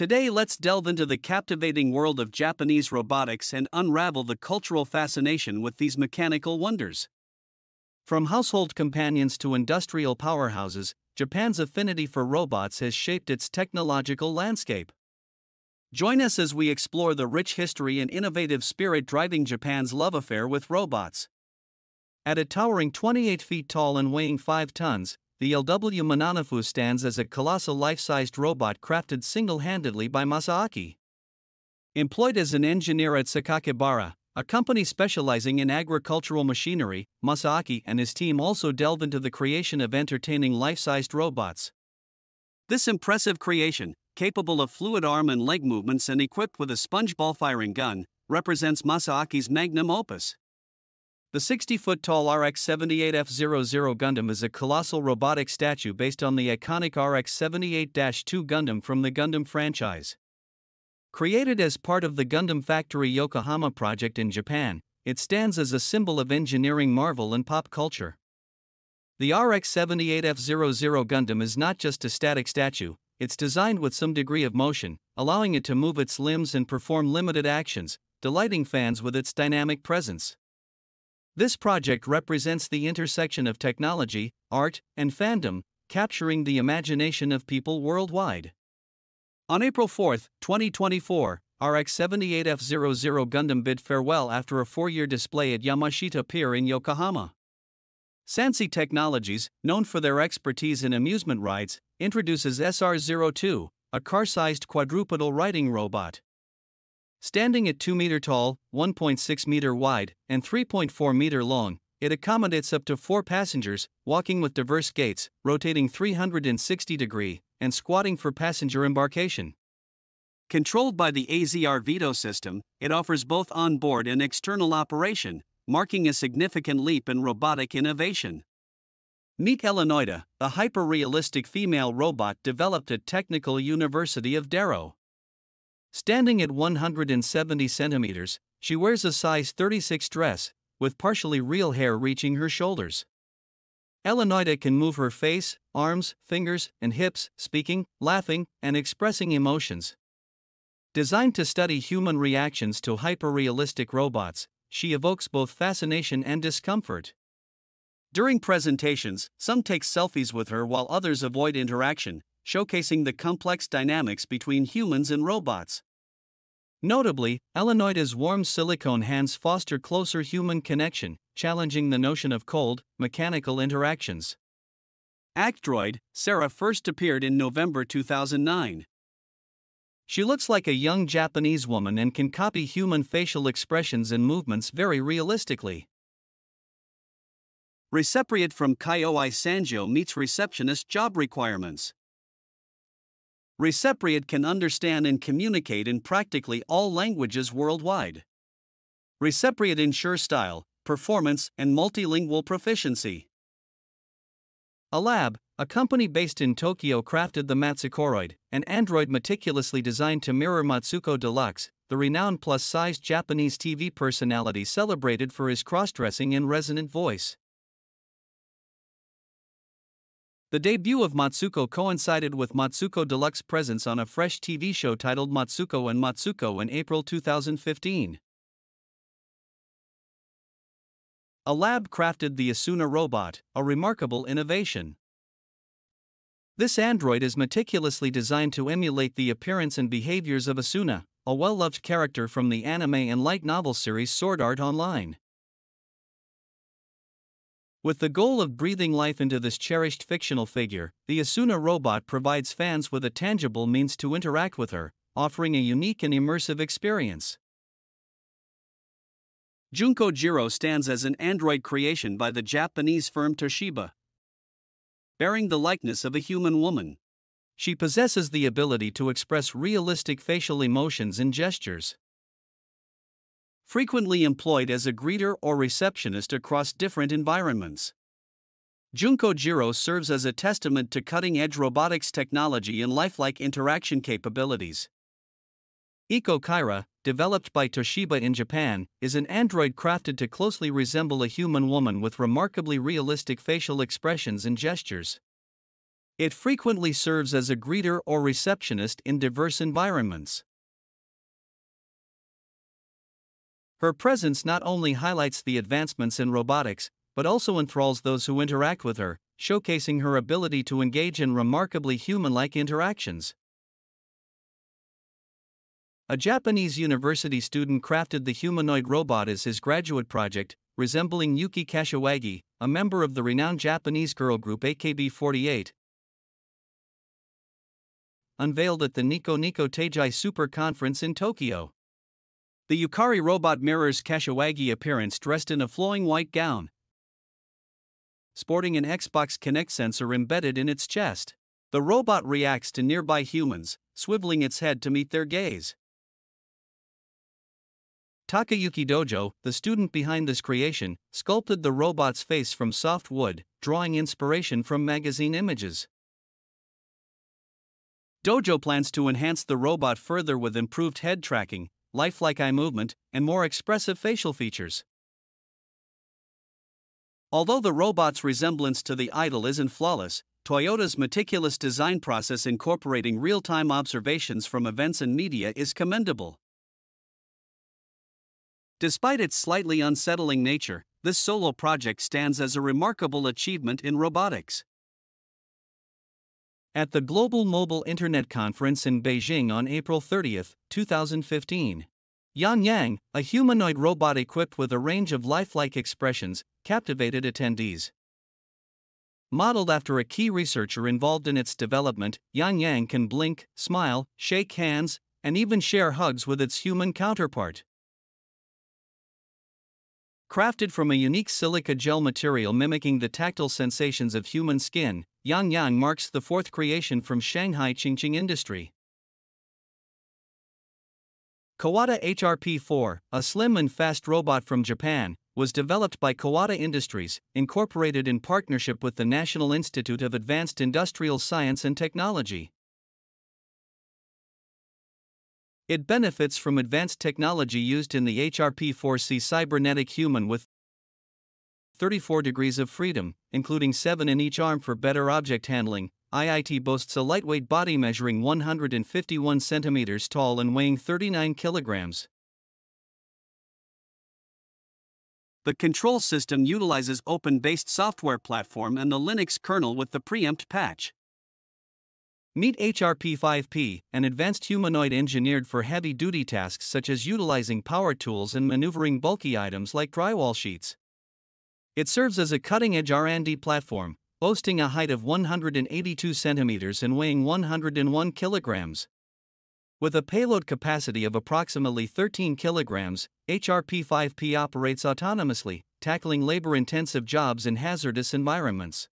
Today, let's delve into the captivating world of Japanese robotics and unravel the cultural fascination with these mechanical wonders. From household companions to industrial powerhouses, Japan's affinity for robots has shaped its technological landscape. Join us as we explore the rich history and innovative spirit driving Japan's love affair with robots. At a towering 28 feet tall and weighing 5 tons, the LW Mononofu stands as a colossal life sized robot crafted single handedly by Masaaki. Employed as an engineer at Sakakibara, a company specializing in agricultural machinery, Masaaki and his team also delve into the creation of entertaining life sized robots. This impressive creation, capable of fluid arm and leg movements and equipped with a sponge ball firing gun, represents Masaaki's magnum opus. The 60 foot tall RX 78F00 Gundam is a colossal robotic statue based on the iconic RX 78 2 Gundam from the Gundam franchise. Created as part of the Gundam Factory Yokohama project in Japan, it stands as a symbol of engineering marvel and pop culture. The RX 78F00 Gundam is not just a static statue, it's designed with some degree of motion, allowing it to move its limbs and perform limited actions, delighting fans with its dynamic presence. This project represents the intersection of technology, art, and fandom, capturing the imagination of people worldwide. On April 4, 2024, RX 78F00 Gundam bid farewell after a four year display at Yamashita Pier in Yokohama. Sansei Technologies, known for their expertise in amusement rides, introduces SR02, a car sized quadrupedal riding robot. Standing at 2 meter tall, 1.6 meter wide, and 3.4 meter long, it accommodates up to 4 passengers, walking with diverse gates, rotating 360 degree, and squatting for passenger embarkation. Controlled by the AZR Vito system, it offers both onboard and external operation, marking a significant leap in robotic innovation. Meet Elenoida, a hyper realistic female robot developed at Technical University of Darrow. Standing at 170 centimeters, she wears a size 36 dress, with partially real hair reaching her shoulders. Elenoida can move her face, arms, fingers, and hips, speaking, laughing, and expressing emotions. Designed to study human reactions to hyper-realistic robots, she evokes both fascination and discomfort. During presentations, some take selfies with her while others avoid interaction, showcasing the complex dynamics between humans and robots. Notably, Elenoida's warm silicone hands foster closer human connection, challenging the notion of cold, mechanical interactions. Actroid, Sarah first appeared in November 2009. She looks like a young Japanese woman and can copy human facial expressions and movements very realistically. Recipriate from Kaioi Sanjo meets receptionist job requirements. Recipriate can understand and communicate in practically all languages worldwide. Recipriate ensures style, performance, and multilingual proficiency. A lab, a company based in Tokyo, crafted the Matsukoroid, an android meticulously designed to mirror Matsuko Deluxe, the renowned plus sized Japanese TV personality celebrated for his cross dressing and resonant voice. The debut of Matsuko coincided with Matsuko Deluxe presence on a fresh TV show titled Matsuko and Matsuko in April 2015. A lab crafted the Asuna robot, a remarkable innovation. This android is meticulously designed to emulate the appearance and behaviors of Asuna, a well loved character from the anime and light novel series Sword Art Online. With the goal of breathing life into this cherished fictional figure, the Asuna robot provides fans with a tangible means to interact with her, offering a unique and immersive experience. Junko Chihira stands as an android creation by the Japanese firm Toshiba. Bearing the likeness of a human woman, she possesses the ability to express realistic facial emotions and gestures frequently employed as a greeter or receptionist across different environments. Junko Chihira serves as a testament to cutting edge robotics technology and lifelike interaction capabilities. Aiko Chihira, developed by Toshiba in Japan, is an android crafted to closely resemble a human woman with remarkably realistic facial expressions and gestures. It frequently serves as a greeter or receptionist in diverse environments. Her presence not only highlights the advancements in robotics, but also enthralls those who interact with her, showcasing her ability to engage in remarkably human like interactions. A Japanese university student crafted the humanoid robot as his graduate project, resembling Yuki Kashiwagi, a member of the renowned Japanese girl group AKB48. Unveiled at the Nico Nico Teijai Super Conference in Tokyo. The Yukari robot mirrors Kashiwagi appearance dressed in a flowing white gown, sporting an Xbox Kinect sensor embedded in its chest. The robot reacts to nearby humans, swiveling its head to meet their gaze. Takayuki Todo, the student behind this creation, sculpted the robot's face from soft wood, drawing inspiration from magazine images. Todo plans to enhance the robot further with improved head tracking, lifelike eye movement, and more expressive facial features. Although the robot's resemblance to the idol isn't flawless, Toyota's meticulous design process incorporating real time observations from events and media is commendable. Despite its slightly unsettling nature, this solo project stands as a remarkable achievement in robotics. At the Global Mobile Internet Conference in Beijing on April 30, 2015, Yan Yang, a humanoid robot equipped with a range of lifelike expressions, captivated attendees. Modeled after a key researcher involved in its development, Yan Yang can blink, smile, shake hands, and even share hugs with its human counterpart. Crafted from a unique silica gel material mimicking the tactile sensations of human skin, Yang Yang marks the fourth creation from Shanghai Qingqing Industry. Kawada HRP 4, a slim and fast robot from Japan, was developed by Kawada Industries, incorporated in partnership with the National Institute of Advanced Industrial Science and Technology. It benefits from advanced technology used in the HRP4C cybernetic human with 34 degrees of freedom, including 7 in each arm for better object handling. IIT boasts a lightweight body measuring 151 centimeters tall and weighing 39 kilograms. The control system utilizes open based software platform and the Linux kernel with the preempt patch. Meet HRP5P, an advanced humanoid engineered for heavy duty tasks such as utilizing power tools and maneuvering bulky items like drywall sheets. It serves as a cutting edge R&D platform, boasting a height of 182 centimeters and weighing 101 kilograms. With a payload capacity of approximately 13 kilograms, HRP5P operates autonomously, tackling labor intensive jobs in hazardous environments.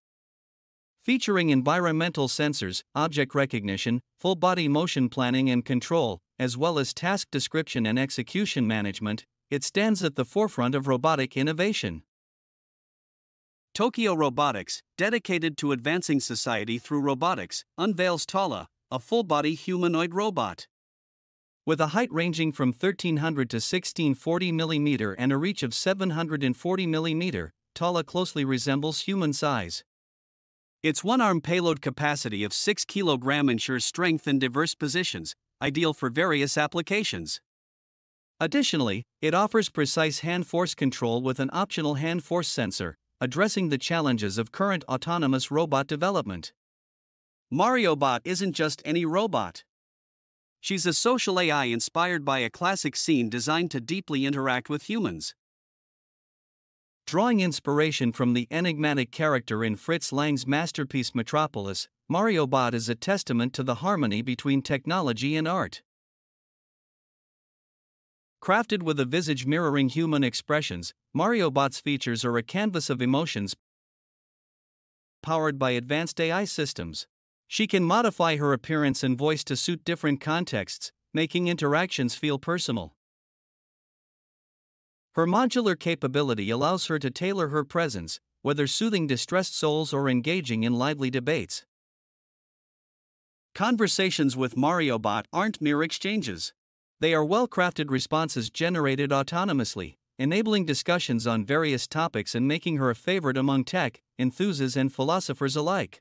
Featuring environmental sensors, object recognition, full body motion planning and control, as well as task description and execution management, it stands at the forefront of robotic innovation. Tokyo Robotics, dedicated to advancing society through robotics, unveils Tala, a full body humanoid robot. With a height ranging from 1300 to 1640 mm and a reach of 740 mm, Tala closely resembles human size. Its one arm payload capacity of 6 kg ensures strength in diverse positions, ideal for various applications. Additionally, it offers precise hand force control with an optional hand force sensor, addressing the challenges of current autonomous robot development. MarioBot isn't just any robot. She's a social AI inspired by a classic scene designed to deeply interact with humans. Drawing inspiration from the enigmatic character in Fritz Lang's masterpiece Metropolis, Mario Bot is a testament to the harmony between technology and art. Crafted with a visage mirroring human expressions, Mario Bot's features are a canvas of emotions powered by advanced AI systems. She can modify her appearance and voice to suit different contexts, making interactions feel personal. Her modular capability allows her to tailor her presence, whether soothing distressed souls or engaging in lively debates. Conversations with MarioBot aren't mere exchanges. They are well crafted responses generated autonomously, enabling discussions on various topics and making her a favorite among tech enthusiasts and philosophers alike.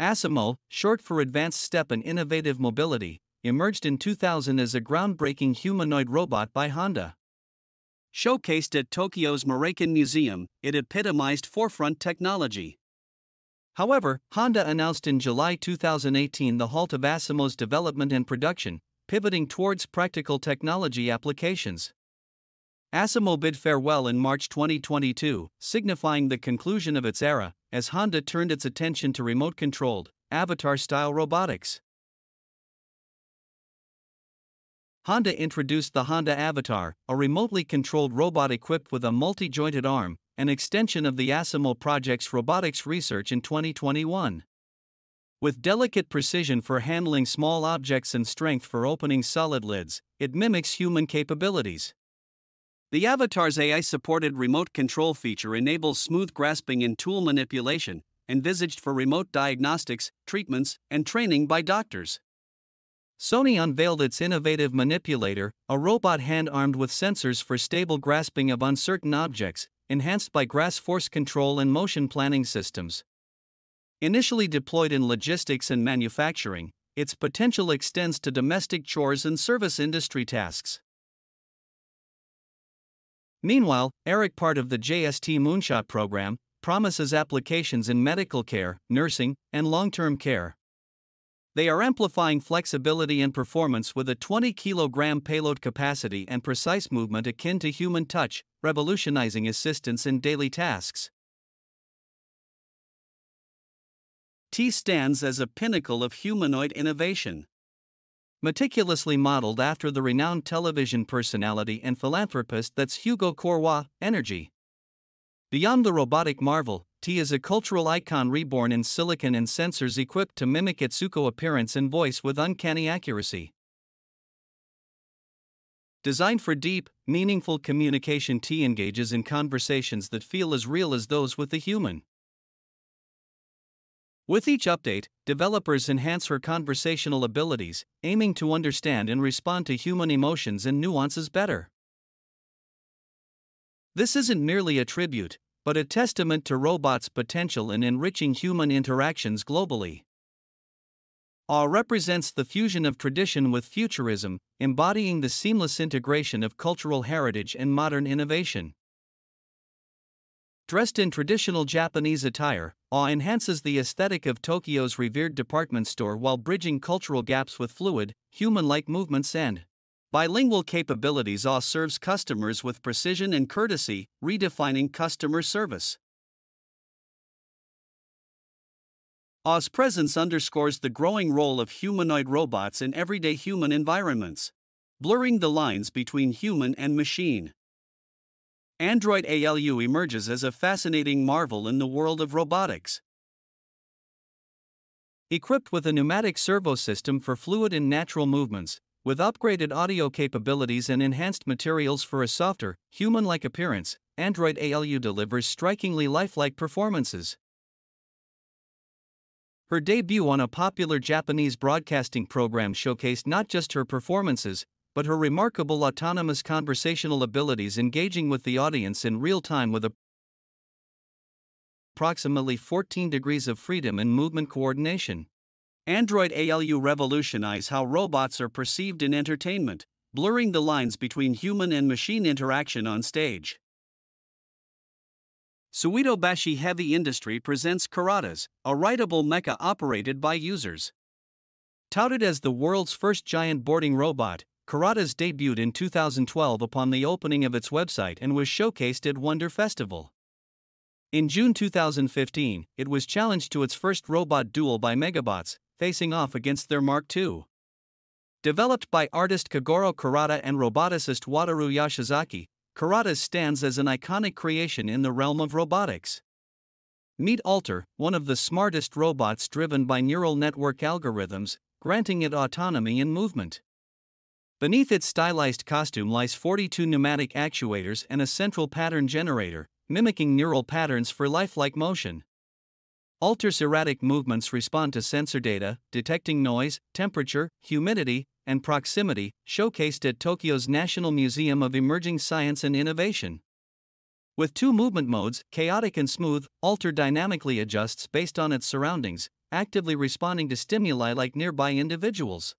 ASIMO, short for Advanced Step and Innovative Mobility, emerged in 2000 as a groundbreaking humanoid robot by Honda. Showcased at Tokyo's Miraikan Museum, it epitomized forefront technology. However, Honda announced in July 2018 the halt of ASIMO's development and production, pivoting towards practical technology applications. ASIMO bid farewell in March 2022, signifying the conclusion of its era, as Honda turned its attention to remote controlled, avatar style robotics. Honda introduced the Honda Avatar, a remotely controlled robot equipped with a multi jointed arm, an extension of the ASIMO project's robotics research in 2021. With delicate precision for handling small objects and strength for opening solid lids, it mimics human capabilities. The Avatar's AI supported remote control feature enables smooth grasping and tool manipulation, envisaged for remote diagnostics, treatments, and training by doctors. Sony unveiled its innovative manipulator, a robot hand armed with sensors for stable grasping of uncertain objects, enhanced by grasp force control and motion planning systems. Initially deployed in logistics and manufacturing, its potential extends to domestic chores and service industry tasks. Meanwhile, Eric, part of the JST Moonshot program, promises applications in medical care, nursing, and long term care. They are amplifying flexibility and performance with a 20 kg payload capacity and precise movement akin to human touch, revolutionizing assistance in daily tasks. T stands as a pinnacle of humanoid innovation meticulously modeled after the renowned television personality and philanthropist that's Hugo Courroy, Energy. Beyond the robotic marvel, T is a cultural icon reborn in silicon and sensors equipped to mimic Tetsuko appearance and voice with uncanny accuracy. Designed for deep, meaningful communication, T engages in conversations that feel as real as those with the human. With each update, developers enhance her conversational abilities, aiming to understand and respond to human emotions and nuances better. This isn't merely a tribute, but a testament to robots' potential in enriching human interactions globally. AW represents the fusion of tradition with futurism, embodying the seamless integration of cultural heritage and modern innovation. Dressed in traditional Japanese attire, AW enhances the aesthetic of Tokyo's revered department store while bridging cultural gaps with fluid, human like movements and bilingual capabilities. AW serves customers with precision and courtesy, redefining customer service. AW's presence underscores the growing role of humanoid robots in everyday human environments, blurring the lines between human and machine. Android ALU emerges as a fascinating marvel in the world of robotics. Equipped with a pneumatic servo system for fluid and natural movements, with upgraded audio capabilities and enhanced materials for a softer, human like appearance, Android ALU delivers strikingly lifelike performances. Her debut on a popular Japanese broadcasting program showcased not just her performances, but her remarkable autonomous conversational abilities engaging with the audience in real time with approximately 14 degrees of freedom and movement coordination. Android ALU revolutionize how robots are perceived in entertainment, blurring the lines between human and machine interaction on stage. Suidobashi Heavy Industry presents Kuratas, a rideable mecha operated by users. Touted as the world's first giant boarding robot, Kuratas debuted in 2012 upon the opening of its website and was showcased at Wonder Festival. In June 2015, it was challenged to its first robot duel by Megabots, facing off against their Mark II. Developed by artist Kogoro Kurata and roboticist Wataru Yoshizaki, Kuratas stands as an iconic creation in the realm of robotics. Meet Alter, one of the smartest robots driven by neural network algorithms, granting it autonomy in movement. Beneath its stylized costume lies 42 pneumatic actuators and a central pattern generator, mimicking neural patterns for lifelike motion. Alter's erratic movements respond to sensor data, detecting noise, temperature, humidity, and proximity, showcased at Tokyo's National Museum of Emerging Science and Innovation. With two movement modes, chaotic and smooth, Alter dynamically adjusts based on its surroundings, actively responding to stimuli like nearby individuals.